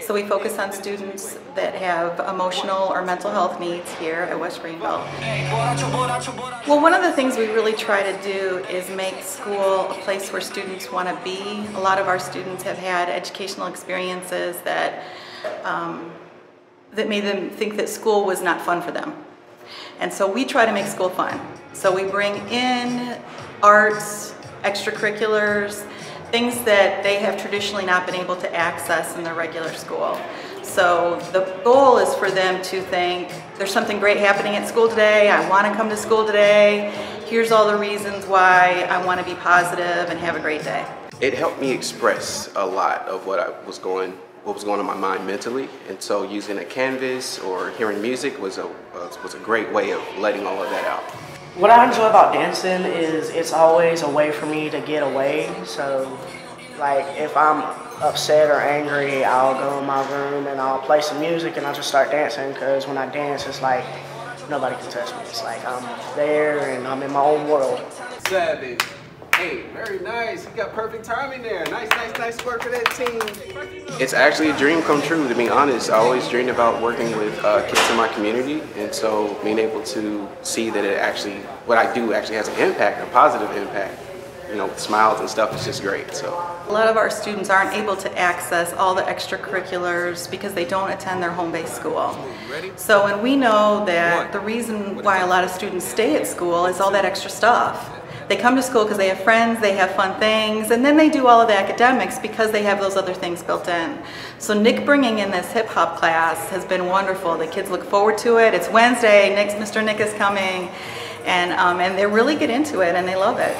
So we focus on students that have emotional or mental health needs here at West Greenville. Well, one of the things we really try to do is make school a place where students want to be. A lot of our students have had educational experiences that um, that made them think that school was not fun for them. And so we try to make school fun. So we bring in arts, extracurriculars, things that they have traditionally not been able to access in their regular school. So the goal is for them to think, there's something great happening at school today, I want to come to school today, here's all the reasons why I want to be positive and have a great day. It helped me express a lot of what I was going what was going on in my mind mentally and so using a canvas or hearing music was a was a great way of letting all of that out. What I enjoy about dancing is it's always a way for me to get away. So, like if I'm upset or angry, I'll go in my room and I'll play some music and I'll just start dancing because when I dance, it's like nobody can touch me. It's like I'm there and I'm in my own world. Seven, eight, very nice. You got perfect timing there. Nice, nice, nice work for that team. It's actually a dream come true, to be honest. I always dreamed about working with uh, kids in my community, and so being able to see that it actually, what I do actually has an impact, a positive impact, you know, with smiles and stuff is just great. So A lot of our students aren't able to access all the extracurriculars because they don't attend their home-based school. So and we know that the reason why a lot of students stay at school is all that extra stuff. They come to school because they have friends, they have fun things, and then they do all of the academics because they have those other things built in. So Nick bringing in this hip hop class has been wonderful. The kids look forward to it. It's Wednesday, Nick's, Mr. Nick is coming, and, um, and they really get into it and they love it.